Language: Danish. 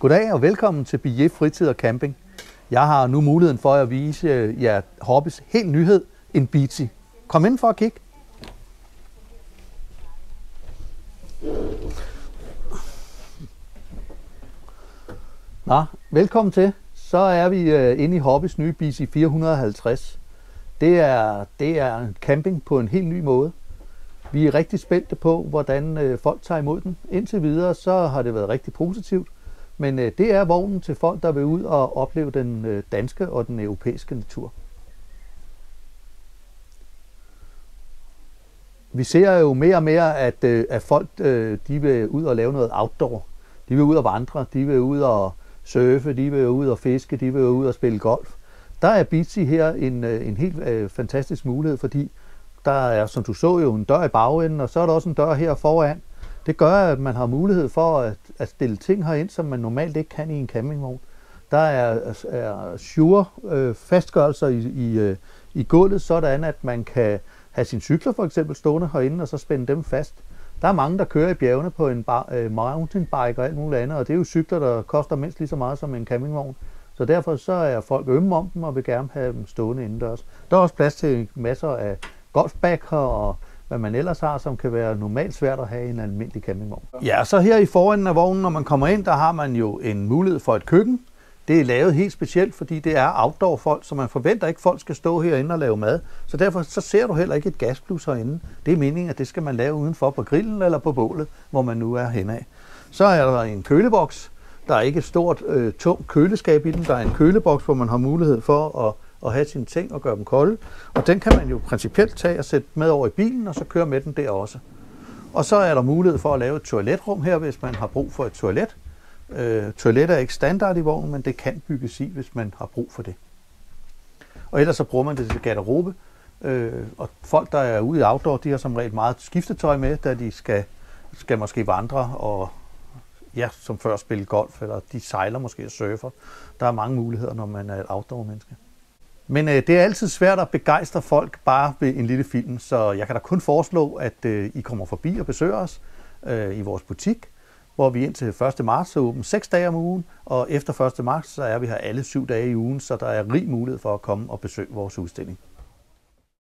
Goddag og velkommen til BJ Fritid og Camping. Jeg har nu muligheden for at vise øh, jer Hobbes helt nyhed, en Beatsy. Kom ind for at kigge. Nå, velkommen til. Så er vi øh, inde i Hobbes nye BC 450. Det er, det er en camping på en helt ny måde. Vi er rigtig spændte på, hvordan øh, folk tager imod den. Indtil videre så har det været rigtig positivt. Men øh, det er vognen til folk, der vil ud og opleve den øh, danske og den europæiske natur. Vi ser jo mere og mere, at, øh, at folk øh, de vil ud og lave noget outdoor. De vil ud og vandre, de vil ud og surfe, de vil ud og fiske, de vil ud og spille golf. Der er Bici her en, øh, en helt øh, fantastisk mulighed, fordi der er, som du så jo, en dør i bagenden, og så er der også en dør her foran. Det gør, at man har mulighed for at, at stille ting herind, som man normalt ikke kan i en campingvogn. Der er, er sure øh, fastgørelser i, i, øh, i gulvet, sådan at man kan have sine cykler for eksempel stående herinde, og så spænde dem fast. Der er mange, der kører i bjergene på en bar, øh, mountainbike og alt muligt andet, og det er jo cykler, der koster mindst lige så meget som en campingvogn. Så derfor så er folk ømme om dem og vil gerne have dem stående indendørs. Der er også plads til masser af golfbacker og hvad man ellers har, som kan være normalt svært at have i en almindelig campingvogn. Ja, så her i foran af vognen, når man kommer ind, der har man jo en mulighed for et køkken. Det er lavet helt specielt, fordi det er outdoor folk, så man forventer ikke, at folk skal stå herinde og lave mad. Så derfor så ser du heller ikke et gasplus herinde. Det er meningen, at det skal man lave udenfor på grillen eller på bålet, hvor man nu er henad. Så er der en køleboks. Der er ikke et stort, øh, tungt køleskab i den. Der er en køleboks, hvor man har mulighed for at, og have sine ting og gøre dem kolde. Og den kan man jo principielt tage og sætte med over i bilen, og så køre med den der også. Og så er der mulighed for at lave et toiletrum her, hvis man har brug for et toilet. Øh, toilet er ikke standard i vognen, men det kan bygges i, hvis man har brug for det. Og ellers så bruger man det til garderobe. Øh, og folk, der er ude i outdoor, de har som regel meget skiftetøj med, da de skal, skal måske vandre og ja, som før spille golf, eller de sejler måske og surfer. Der er mange muligheder, når man er et outdoor-menneske. Men øh, det er altid svært at begejstre folk bare ved en lille film, så jeg kan da kun foreslå, at øh, I kommer forbi og besøger os øh, i vores butik hvor vi indtil 1. marts er åben 6 dage om ugen, og efter 1. marts så er vi her alle 7 dage i ugen, så der er rig mulighed for at komme og besøge vores udstilling.